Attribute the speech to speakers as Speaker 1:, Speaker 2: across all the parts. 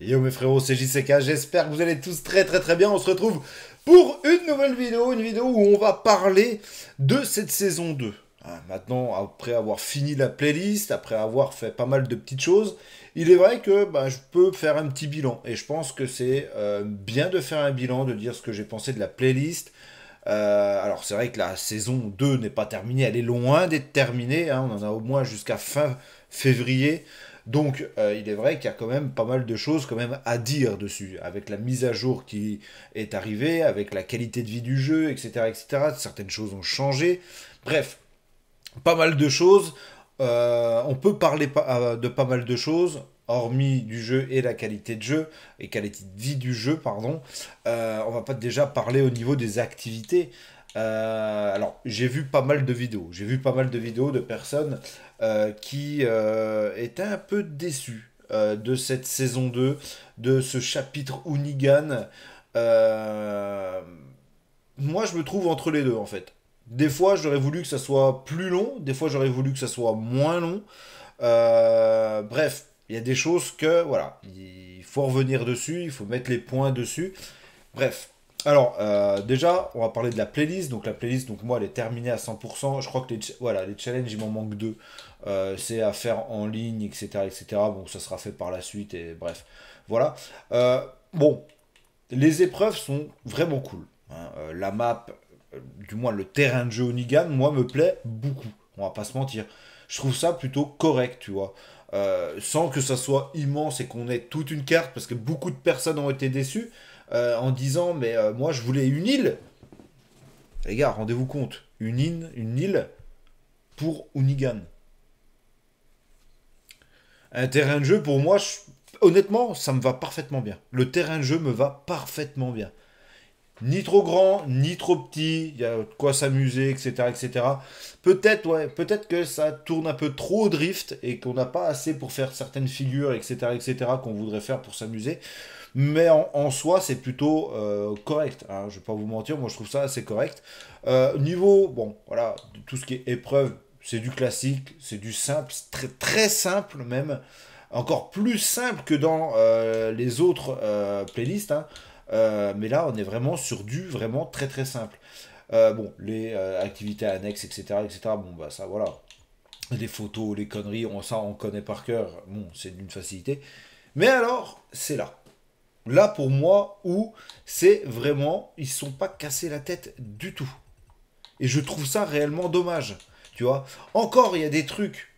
Speaker 1: Yo mes frérots, c'est JCK, j'espère que vous allez tous très très très bien. On se retrouve pour une nouvelle vidéo, une vidéo où on va parler de cette saison 2. Hein, maintenant, après avoir fini la playlist, après avoir fait pas mal de petites choses, il est vrai que bah, je peux faire un petit bilan. Et je pense que c'est euh, bien de faire un bilan, de dire ce que j'ai pensé de la playlist. Euh, alors c'est vrai que la saison 2 n'est pas terminée, elle est loin d'être terminée, hein. on en a au moins jusqu'à fin février. Donc, euh, il est vrai qu'il y a quand même pas mal de choses quand même à dire dessus, avec la mise à jour qui est arrivée, avec la qualité de vie du jeu, etc., etc. Certaines choses ont changé. Bref, pas mal de choses. Euh, on peut parler euh, de pas mal de choses, hormis du jeu et la qualité de jeu, et qualité de vie du jeu, pardon. on va pas déjà parler au niveau des activités. Euh, alors, j'ai vu pas mal de vidéos. J'ai vu pas mal de vidéos de personnes euh, qui euh, étaient un peu déçues de cette saison 2, de ce chapitre Unigan. moi, je me trouve entre les deux, en fait. Des fois, j'aurais voulu que ça soit plus long. Des fois, j'aurais voulu que ça soit moins long. bref, il y a des choses que, voilà, il faut revenir dessus, il faut mettre les points dessus. Bref, alors, euh, déjà, on va parler de la playlist. Donc, la playlist, donc moi, elle est terminée à 100%. Je crois que les, challenges, il m'en manque deux. Euh, c'est à faire en ligne, etc., etc. Bon, ça sera fait par la suite, et bref. Voilà. Euh, bon, les épreuves sont vraiment cool. Hein. la map, du moins le terrain de jeu Onigan, moi, me plaît beaucoup. On va pas se mentir. Je trouve ça plutôt correct, tu vois. sans que ça soit immense et qu'on ait toute une carte, parce que beaucoup de personnes ont été déçues. Euh, en disant mais euh, moi je voulais une île. Les gars, rendez-vous compte, une île, une île pour Unigan. Un terrain de jeu pour moi, honnêtement, ça me va parfaitement bien. Le terrain de jeu me va parfaitement bien. Ni trop grand, ni trop petit, il y a de quoi s'amuser, etc. etc. Peut-être, ouais, peut-être que ça tourne un peu trop au drift et qu'on n'a pas assez pour faire certaines figures, etc. etc. qu'on voudrait faire pour s'amuser. Mais en, soi, c'est plutôt euh, correct. Hein, je vais pas vous mentir, moi je trouve ça assez correct. Euh, niveau, bon, voilà, tout ce qui est épreuve, c'est du classique, c'est du simple, très, très simple même. Encore plus simple que dans euh, les autres playlists. Hein. Mais là, on est vraiment sur du vraiment très très simple. bon, les activités annexes, etc., etc. Bon, bah ça, voilà. Les photos, les conneries, on, ça, on connaît par cœur. Bon, c'est d'une facilité. Mais alors, c'est là. Là, pour moi, où c'est vraiment, ils ne sont pas cassés la tête du tout. Et je trouve ça réellement dommage. Tu vois, encore, il y a des trucs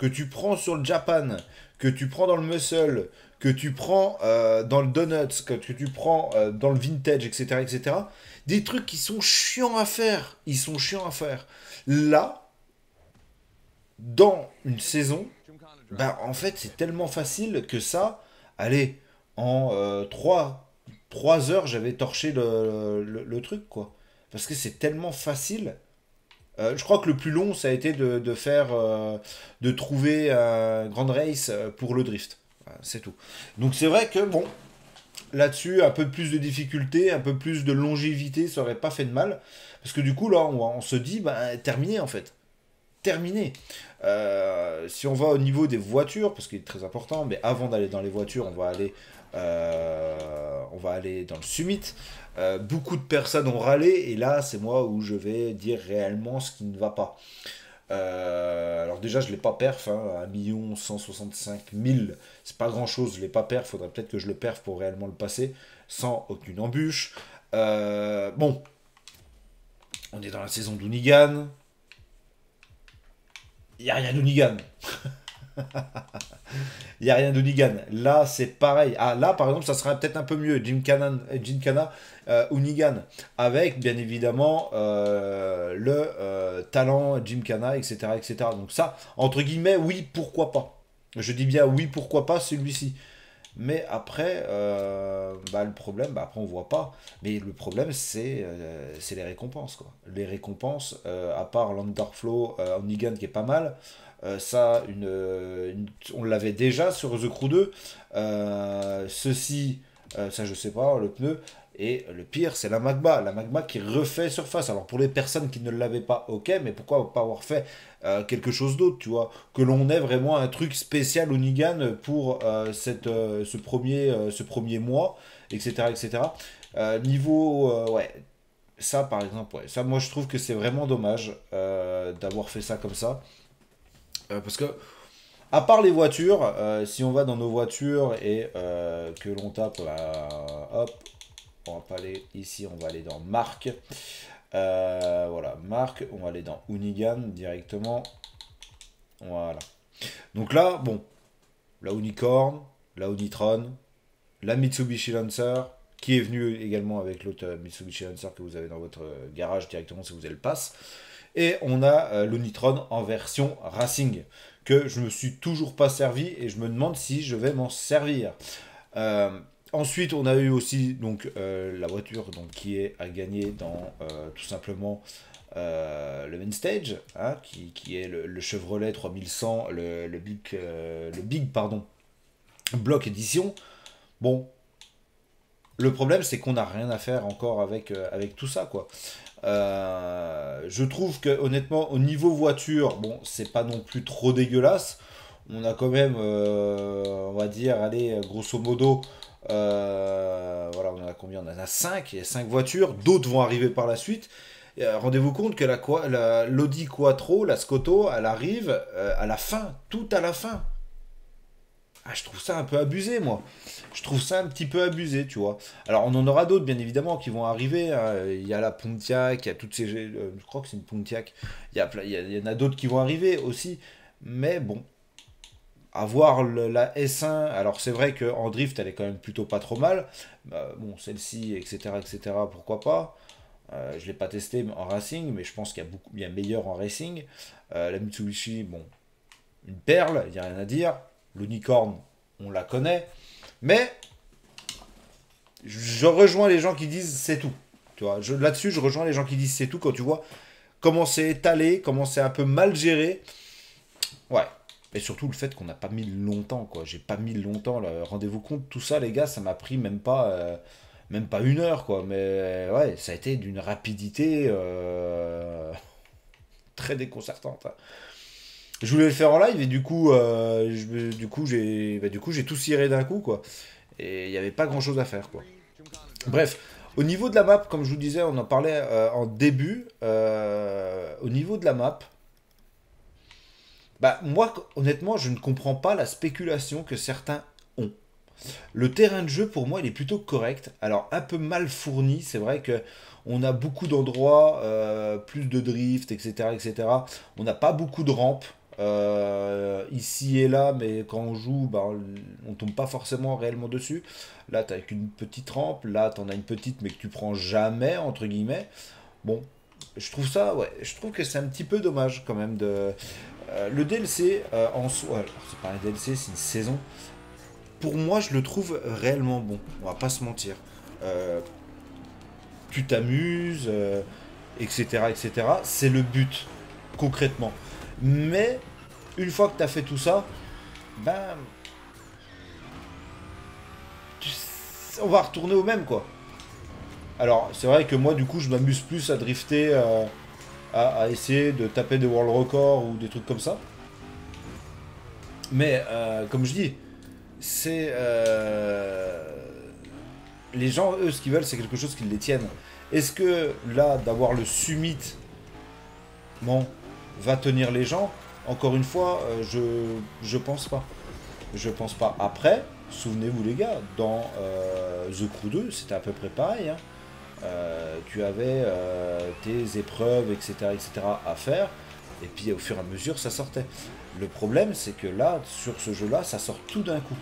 Speaker 1: que tu prends sur le Japan, que tu prends dans le Muscle, que tu prends euh, dans le Donuts, que tu prends euh, dans le Vintage, etc., etc. Des trucs qui sont chiants à faire. Ils sont chiants à faire. Là, dans une saison, ben, en fait, c'est tellement facile que ça, allez, en 3, euh, heures, j'avais torché le, truc, quoi. Parce que c'est tellement facile. Euh, je crois que le plus long, ça a été de, faire, euh, de trouver un grand race pour le drift. C'est tout. Donc c'est vrai que, bon, là-dessus, un peu plus de difficulté, un peu plus de longévité, ça aurait pas fait de mal. Parce que du coup, là, on, se dit, bah, terminé en fait. Terminé. si on va au niveau des voitures, parce qu'il est très important, mais avant d'aller dans les voitures, on va aller euh, on va aller dans le summit. Euh, beaucoup de personnes ont râlé et là c'est moi où je vais dire réellement ce qui ne va pas. Euh, alors déjà je l'ai pas perf, hein, 1 165 000, c'est pas grand chose, je l'ai pas perf, faudrait peut-être que je le perf pour réellement le passer, sans aucune embûche. bon, on est dans la saison d'Unigan. Il n'y a rien d'Unigan. Il n'y a rien de Nigan. Là, c'est pareil. Ah, là, par exemple, ça serait peut-être un peu mieux. Jim Jimkana euh, ou Nigan. Avec, bien évidemment, euh, le euh, talent Jimkana, etc., etc. Donc ça, entre guillemets, oui, pourquoi pas. Je dis bien oui, pourquoi pas celui-ci. Mais après, bah, le problème, bah, après on voit pas. Mais le problème, c'est les récompenses. Les récompenses, à part l'Underflow, Nigan qui est pas mal, euh, ça, une, on l'avait déjà sur The Crew 2. Euh, ceci, euh, ça je sais pas, le pneu. Et le pire, c'est la magma. La magma qui refait surface. Alors pour les personnes qui ne l'avaient pas, ok, mais pourquoi pas avoir fait euh, quelque chose d'autre, tu vois? Que l'on ait vraiment un truc spécial au Nigan pour euh, cette, euh, ce, premier, ce premier mois, etc. etc. niveau, ouais, ça par exemple, ça moi je trouve que c'est vraiment dommage d'avoir fait ça comme ça. Parce que à part les voitures, si on va dans nos voitures et que l'on tape, hop, on va pas aller ici, on va aller dans marque. Euh, voilà, marque, on va aller dans Unigan directement. Voilà. Donc là, bon, la Unicorn, la Unitron, la Mitsubishi Lancer, qui est venue également avec l'autre euh, Mitsubishi Lancer que vous avez dans votre euh, garage directement si vous avez le pass. Et on a l'Unitron en version Racing, que je me suis toujours pas servi et je me demande si je vais m'en servir. Ensuite, on a eu aussi donc euh, la voiture donc, qui est à gagner dans euh, tout simplement euh, le main stage, hein, qui, est le, Chevrolet 3100, le, le Big, le Big pardon, Block Edition. Bon, le problème c'est qu'on n'a rien à faire encore avec, avec tout ça quoi. je trouve que honnêtement au niveau voiture, bon c'est pas non plus trop dégueulasse. On a quand même, on va dire, allez, grosso modo, euh, voilà, on en a combien? On en a 5, il y a 5 voitures, d'autres vont arriver par la suite. Euh, rendez-vous compte que la, l'Audi Quattro, la Scotto, elle arrive euh, à la fin, tout à la fin. Ah, je trouve ça un peu abusé, moi. Je trouve ça un petit peu abusé, tu vois. Alors, on en aura d'autres, bien évidemment, qui vont arriver. Hein. Il y a la Pontiac, il y a toutes ces... je crois que c'est une Pontiac. Il y, a, y en a d'autres qui vont arriver aussi. Mais bon, avoir la S1, alors c'est vrai qu'en drift elle est quand même plutôt pas trop mal, bah, bon celle-ci etc etc pourquoi pas, euh, je l'ai pas testé en racing mais je pense qu'il y a beaucoup meilleur en racing, euh, la Mitsubishi bon une perle, il n'y a rien à dire, l'unicorn on la connaît, mais je rejoins les gens qui disent c'est tout, tu là-dessus je rejoins les gens qui disent c'est tout quand tu vois comment c'est étalé, comment c'est un peu mal géré, ouais et surtout le fait qu'on n'a pas mis longtemps, quoi. J'ai pas mis longtemps. Rendez-vous compte, tout ça, les gars, ça m'a pris même pas, euh, une heure, quoi. Mais ouais, ça a été d'une rapidité euh, très déconcertante. Hein. Je voulais le faire en live et du coup, euh, du coup, j'ai, bah, du coup, j'ai tout ciré d'un coup, quoi. Et il n'y avait pas grand-chose à faire, quoi. Bref, au niveau de la map, comme je vous disais, on en parlait en début. au niveau de la map, bah, moi, honnêtement, je ne comprends pas la spéculation que certains ont. Le terrain de jeu, pour moi, il est plutôt correct. Alors, un peu mal fourni, c'est vrai que on a beaucoup d'endroits, euh, plus de drift, etc. etc. On n'a pas beaucoup de rampes. Euh, ici et là, mais quand on joue, bah, on tombe pas forcément réellement dessus. Là, tu as une petite rampe, là, tu en as une petite, mais que tu prends jamais, entre guillemets. Bon, je trouve ça, ouais, je trouve que c'est un petit peu dommage quand même de. Euh, le DLC euh, en soi, c'est pas un DLC, c'est une saison. Pour moi, je le trouve réellement bon. On va pas se mentir. Tu t'amuses, etc., etc. C'est le but, concrètement. Mais une fois que tu as fait tout ça, ben, on va retourner au même, quoi. Alors, c'est vrai que moi, du coup, je m'amuse plus à drifter, euh, à, essayer de taper des world records ou des trucs comme ça. Mais, euh, comme je dis, c'est... Euh, les gens, eux, ce qu'ils veulent, c'est quelque chose qui les tienne. Est-ce que, là, d'avoir le summit, bon, va tenir les gens? Encore une fois, je, je pense pas. Je pense pas. Après, souvenez-vous les gars, dans The Crew 2, c'était à peu près pareil. Hein. Euh, tu avais euh, tes épreuves, etc., etc. à faire, et puis au fur et à mesure, ça sortait. Le problème, c'est que là, sur ce jeu-là, ça sort tout d'un coup.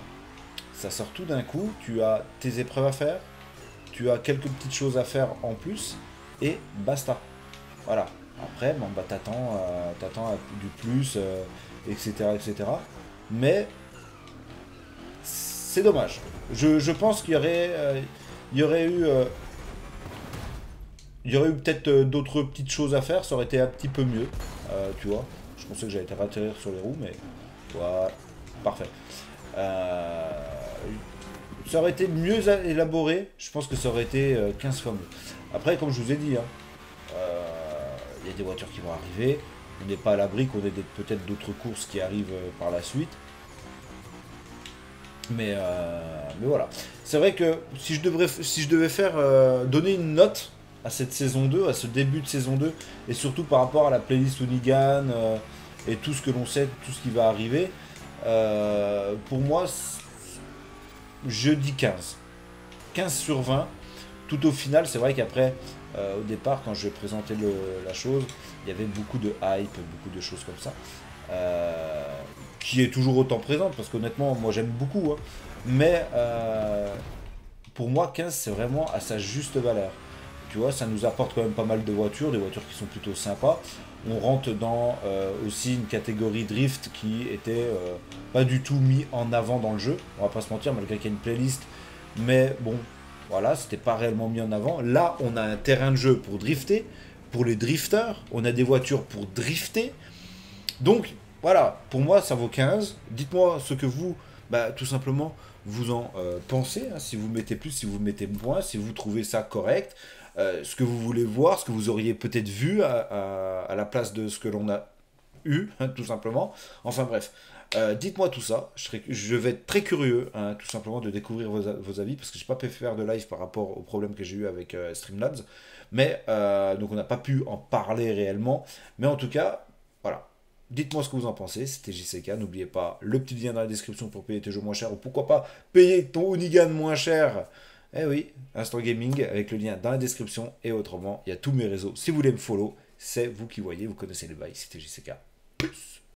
Speaker 1: Ça sort tout d'un coup, tu as tes épreuves à faire, tu as quelques petites choses à faire en plus, et basta. Voilà. Après, bon, bah, t'attends, euh, du plus, etc., etc. Mais c'est dommage. Je, pense qu'il y aurait, il y aurait eu il y aurait eu peut-être euh, d'autres petites choses à faire, ça aurait été un petit peu mieux, euh, tu vois. Je pensais que j'allais été ratterrir sur les roues, mais voilà, parfait. Euh, ça aurait été mieux élaboré, je pense que ça aurait été 15 fois mieux. Après, comme je vous ai dit, hein, des voitures qui vont arriver. On n'est pas à l'abri qu'on ait peut-être d'autres courses qui arrivent par la suite. Mais, mais voilà. C'est vrai que si je, devrais, si je devais faire donner une note à cette saison 2, à ce début de saison 2, et surtout par rapport à la playlist Unigan et tout ce que l'on sait, tout ce qui va arriver, pour moi, je dis 15. 15 sur 20. Tout au final, c'est vrai qu'après, euh, au départ, quand je présentais la chose, il y avait beaucoup de hype, beaucoup de choses comme ça. Euh, qui est toujours autant présente, parce qu'honnêtement, moi j'aime beaucoup. Hein. Mais euh, pour moi, 15, c'est vraiment à sa juste valeur. Tu vois, ça nous apporte quand même pas mal de voitures, des voitures qui sont plutôt sympas. On rentre dans aussi une catégorie drift qui était pas du tout mis en avant dans le jeu. On va pas se mentir, malgré qu'il y a une playlist. Mais bon, voilà, c'était pas réellement mis en avant. Là, on a un terrain de jeu pour drifter, pour les drifters. On a des voitures pour drifter. Donc, voilà, pour moi, ça vaut 15. Dites-moi ce que vous, bah, tout simplement, vous en euh, pensez. Hein. si vous mettez plus, si vous mettez moins, si vous trouvez ça correct. Euh, ce que vous voulez voir, ce que vous auriez peut-être vu à, la place de ce que l'on a eu, hein, tout simplement. Enfin bref, euh, dites-moi tout ça. Je, vais être très curieux, hein, tout simplement, de découvrir vos, avis, parce que je n'ai pas pu faire de live par rapport au problème que j'ai eu avec euh, Streamlabs. Mais, euh, donc on n'a pas pu en parler réellement. Mais en tout cas, voilà. Dites-moi ce que vous en pensez. C'était JCK. N'oubliez pas le petit lien dans la description pour payer tes jeux moins cher. Ou pourquoi pas payer ton Unigan moins cher. Eh oui, Instant Gaming, avec le lien dans la description. Et autrement, il y a tous mes réseaux. Si vous voulez me follow, c'est vous qui voyez, vous connaissez les bails. C'était JCK. Plus